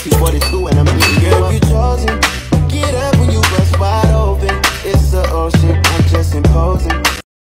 Especially for the two, and I'm getting you. Girl, you chosen. Get up when you bust wide open. It's the ocean. I'm just